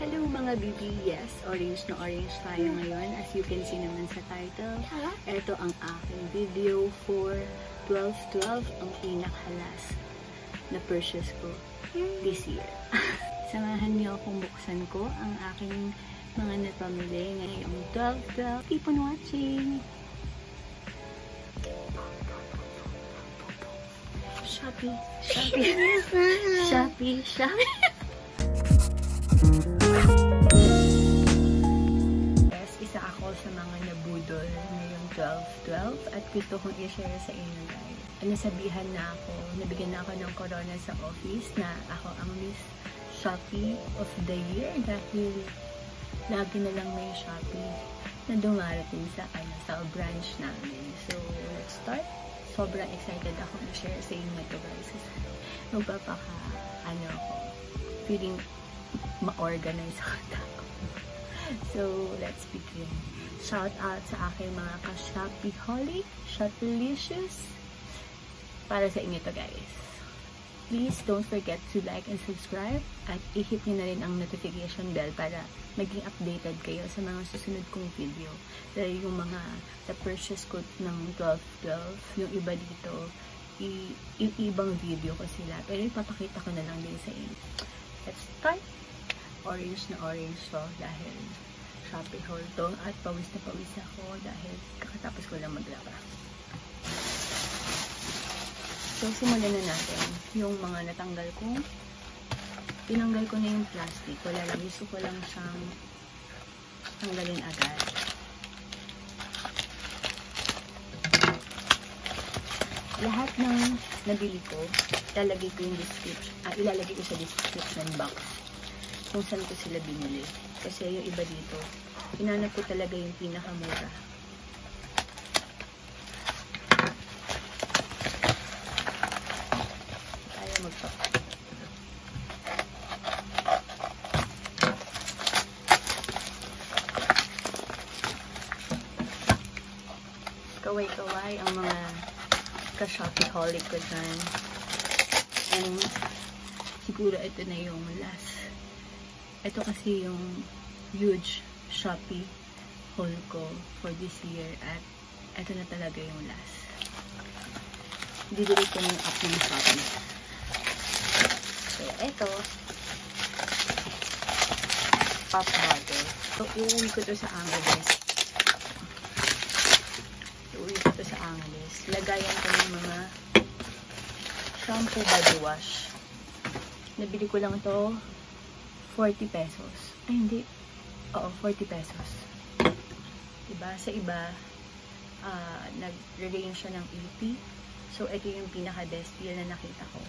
Hello mga bibi, yes, orange na orange tayo ngayon. As you can see naman sa title, ito ang aking video for 12-12, ang pinakalas na purchase ko this year. Samahan niyo akong buksan ko ang aking mga napamili ngayong 12-12. Keep on watching! Shopee, Shopee, Shopee, Shopee. Yes, sa mga nabudol ngayong 12-12 at gusto kong i-share sa inyo guys. Nasabihan na ako, nabigyan na ako ng corona sa office na ako ang Miss Shopee of the Year dahil lagi na lang may Shopee na dumarating sa, ano, sa branch namin. So, let's start. Sobrang excited ako i-share sa inyo ito guys. Magpapaka, ano ako, feeling ma-organize ako. So, let's begin. Shout out sa aking mga ka-Shopee-holic, Shopelicious. Para sa inyo to guys. Please don't forget to like and subscribe at i-hit nyo na rin ang notification bell para maging updated kayo sa mga susunod kong video. Dahil yung mga na-purchase ko ng 12-12, yung iba dito, i- yung ibang video ko sila. Pero ipapakita ko na lang din sa inyo. Let's start! Orange na orange to dahil Shopee haul to at pawis na pawis ako dahil kakatapos ko lang maglaba. So, simulan na natin yung mga natanggal ko. Tinanggal ko na yung plastic. Wala lang. Gusto ko lang siyang tanggalin agad. Lahat ng nabili ko, ilalagay ko yung description, ah, ilalagay ko sa description box kung saan ko sila binili. Kasi yung iba dito, hinanap ko talaga yung pinakamura. Tayo magpa Kaway-kaway ang mga ka-shopaholic ko dyan. And siguro ito na yung last. Ito kasi yung huge Shopee haul ko for this year at ito na talaga yung last. Didelete ko na yung app Shopee. So, ito pop bottle. So, uuwi ko to sa Angeles. Uuwi ko to sa Angeles. Lagayan ko ng mga shampoo body wash. Nabili ko lang to 40 pesos. Ay, hindi. Oo, 40 pesos. Diba? Sa iba, uh, nag-range siya ng 80. So, ito yung pinaka-best deal na nakita ko.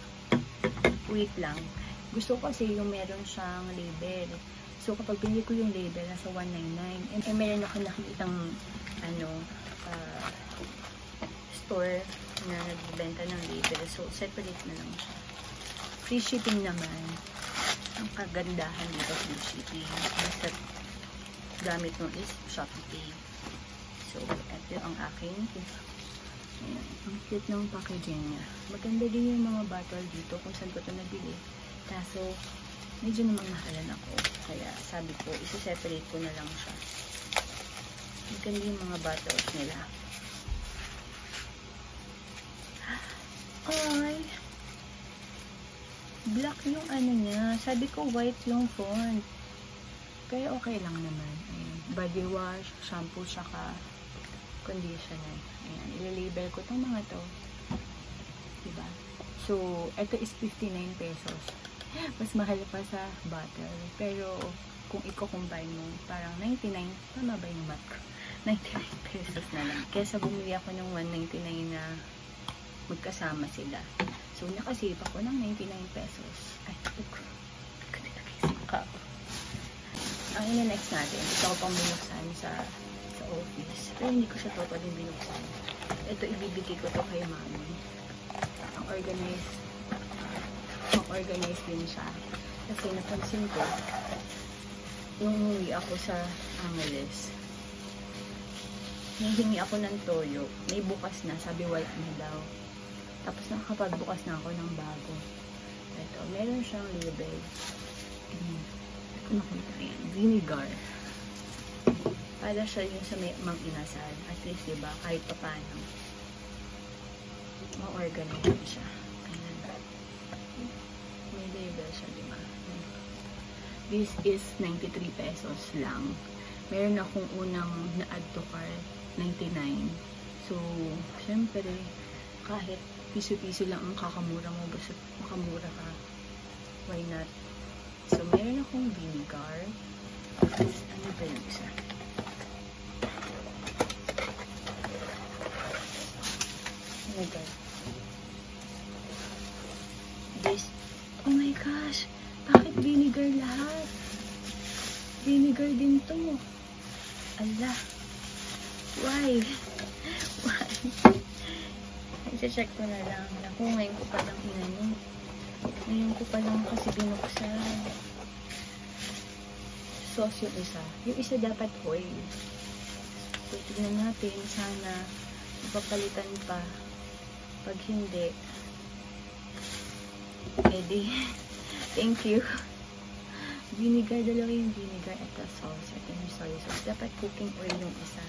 Wait lang. Gusto ko kasi yung meron siyang label. So, kapag binili ko yung label, nasa 199. And, and meron ako nakikitang, ano, uh, store na nagbibenta ng label. So, separate na lang siya. Free shipping naman ang kagandahan dito free shipping. Basta gamit mo is Shopee. So, ito ang aking ayan, ang cute ng packaging niya. Maganda din yung mga bottle dito kung saan ko ito nabili. Kaso, medyo namang mahalan ako. Kaya sabi ko, isi-separate ko na lang siya. Maganda yung mga bottles nila. Ay! Black yung ano niya. Sabi ko white yung font. Kaya okay lang naman. Ayan. Body wash, shampoo, saka conditioner. Ayan. Ilalabel ko itong mga to. Diba? So, ito is 59 pesos. Mas mahal pa sa bottle. Pero, kung i-combine mo, parang 99. Tama ba yung math 99 pesos na lang. Kesa bumili ako ng 199 na magkasama sila. So, nakasave ako ng 99 pesos. Ay, tuk. ka. Ang ina-next natin, ito ko pang binuksan sa sa office. Pero hindi ko siya totally binuksan. Ito, ibibigay ko to kay mami. Ang organized, ang organized din siya. Kasi napansin ko, nung umuwi ako sa Angeles, Nahingi ako ng toyo. May bukas na. Sabi white na daw. Tapos nakakapagbukas na ako ng bago. Ito. Meron siyang label. Ayan. Ano ko ito? Ayan, vinegar. Para siya yung sa may mang inasal. At least, diba, kahit pa paano, ma-organize siya. Ayan. May label siya, diba? This is 93 pesos lang. Meron akong unang na-add to cart, 99. So, syempre, kahit piso-piso lang ang kakamura mo, basta makamura ka, why not? So, meron akong vinegar. Ano ba yung isa? Oh my God. This, oh my gosh, bakit vinegar lahat? Vinegar din to. Ala. Why? Why? I-check ko na lang. Naku, ngayon ko palang inano. Ngayon ko palang kasi binuksan. Sauce yung isa. Yung isa dapat oil. So, tignan natin. Sana papalitan pa. Pag hindi, edi, thank you. Vinegar, dalawa yung vinegar at the sauce. At yung soy sauce. Dapat cooking oil yung isa.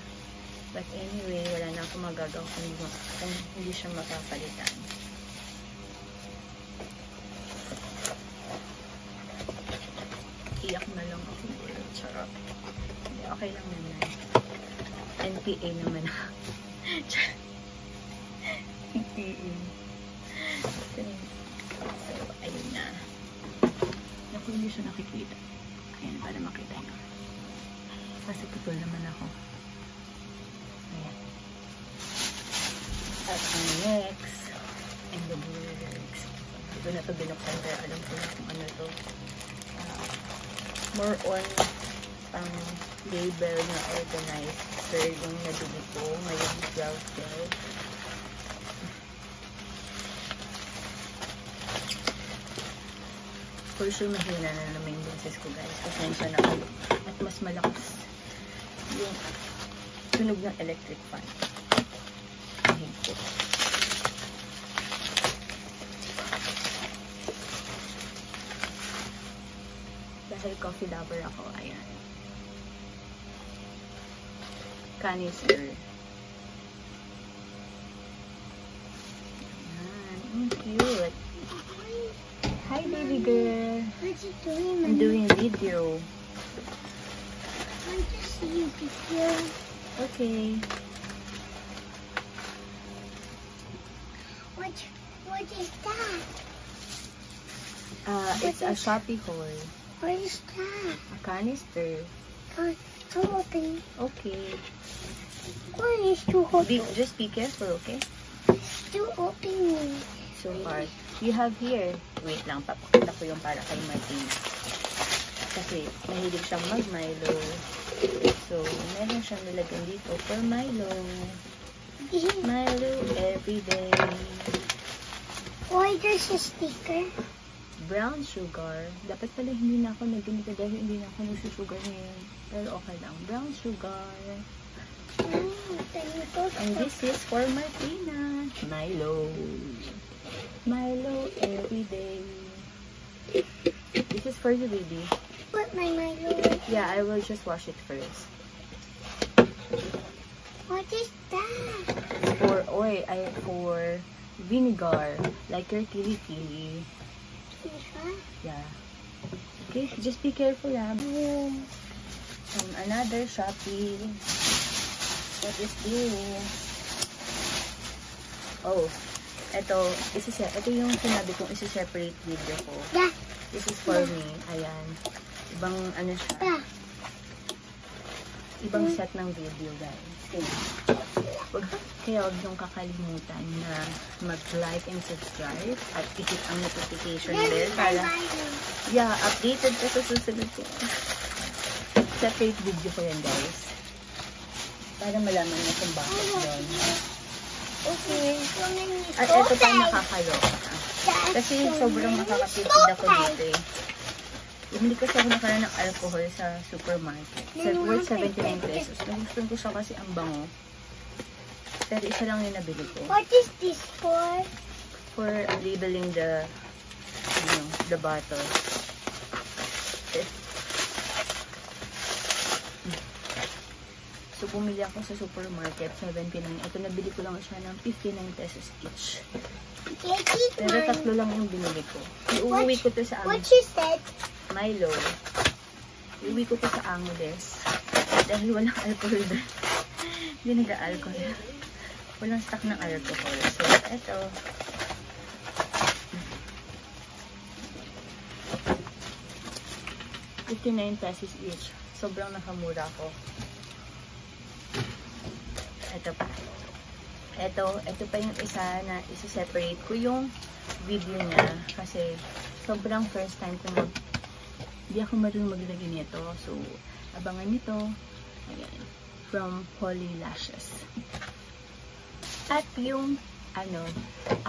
But anyway, wala na akong magagawa kung, kung hindi siya mapapalitan. Iyak na lang ako. Charot. Okay lang naman. NPA naman ako. NPA. So, ayun na. Naku, hindi siya nakikita. Ayan, para makita nyo. Kasi putol naman ako. Ayan. At ang next, and the works. Ito na ito binuksan kaya alam ko na kung ano to. Ah, more on ang label na organized sir yung nabili ko ngayon 12 For sure, mahina na naman yung boses ko, guys. Pasensya na kayo. At mas malakas yung tunog ng electric fan. Ko. Dahil coffee lover ako, ayan. Canister. Ayan. Ang cute. Hi, baby girl. What you doing, I'm doing video. I want to see you before. Okay. What? What is that? Uh, it's a Shopee haul. What is that? A canister. Uh, to open. Okay. What is to open? Be, just be careful, okay? To open me. So hard. You have here. Wait lang, papakita ko yung para kay Martin. Kasi mahilig siyang mag-Milo. So, meron siyang nilagyan dito for Milo. Milo everyday. Why there's a sticker? Brown sugar. Dapat pala hindi na ako nag-ganito dahil hindi na ako nagsusugar ngayon. Pero okay lang. Brown sugar. You And this is for Martina. Milo. Milo every day. This is for the baby. put my Milo. Yeah, I will just wash it first. What is that? For oil, I for vinegar, like your kili kili. Yeah. Okay, just be careful, ah. Oh, From another Shopee. What is this? Oh, ito, isi ito yung sinabi kong isi-separate video ko. This is for me. Ayan. Ibang ano siya. Ibang set ng video, guys. Kaya, wag, kaya huwag niyong kakalimutan na mag-like and subscribe at i-hit ang notification bell para, yeah, updated ka sa susunod ko. Separate video ko yan, guys. Para malaman niyo kung bakit yun. Okay, At ito pa nakakaloka. Kasi so sobrang many nakakatipid ako dito eh. Hindi kasi ako nakaroon ng alcohol sa supermarket. Sa worth what is 79 it? pesos. Nagustuhan ko siya kasi ang bango. Pero isa lang yung nabili ko. What is this for? For labeling the, you know, the bottle. So, bumili ako sa supermarket. 7.9. Ito, nabili ko lang siya ng 59 pesos each. Pero tatlo lang yung binili ko. Iuwi ko to sa Angeles. What you said? Milo. Iuwi ko to sa Angeles. Dahil walang alcohol doon. Hindi nag-alcohol. Walang stock ng alcohol. So, eto. $59 pesos each. Sobrang nakamura ko. Ito pa. Ito, ito pa yung isa na isa-separate ko yung video niya kasi sobrang first time ko mag hindi ako marunong maglagay nito. So, abangan nito. Ayan. From Polly Lashes. At yung ano,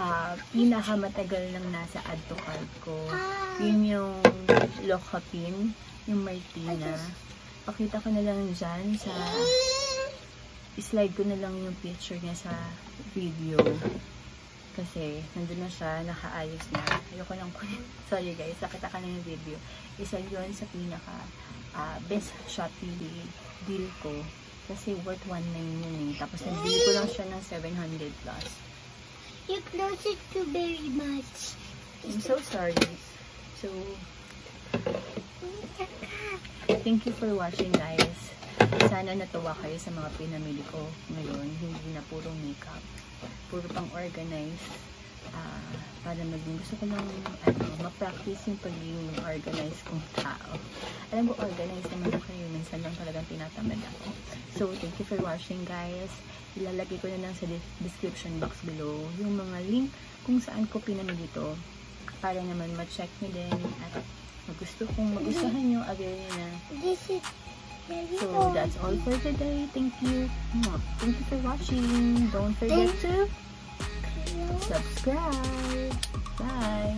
ah pinakamatagal lang nasa add to cart ko. Ah. Yun yung Locapin, yung Martina. Pakita ko na lang dyan sa slide ko na lang yung picture niya sa video. Kasi, nandun na siya, nakaayos na. Ayoko lang kunin. Sorry guys, nakita ka na yung video. Isa yun sa pinaka ah, best Shopee deal ko. Kasi worth 1.9 yun eh. Tapos nabili ko lang siya ng 700 plus. You close it too very much. I'm so sorry. So, thank you for watching guys. Sana natuwa kayo sa mga pinamili ko ngayon. Hindi na puro makeup. Puro pang organize. Ah, para maging gusto ko lang ano, ma-practice yung pagiging organized kong tao. Alam ko, organized naman ako kayo. Minsan lang talagang tinatamad ako. So, thank you for watching guys. Ilalagay ko na lang sa de- description box below yung mga link kung saan ko pinamili to para naman ma-check nyo din at magusto kung magustuhan nyo, avail nyo na. So, that's all for today. Thank you. Thank you for watching. Don't forget to subscribe. Bye.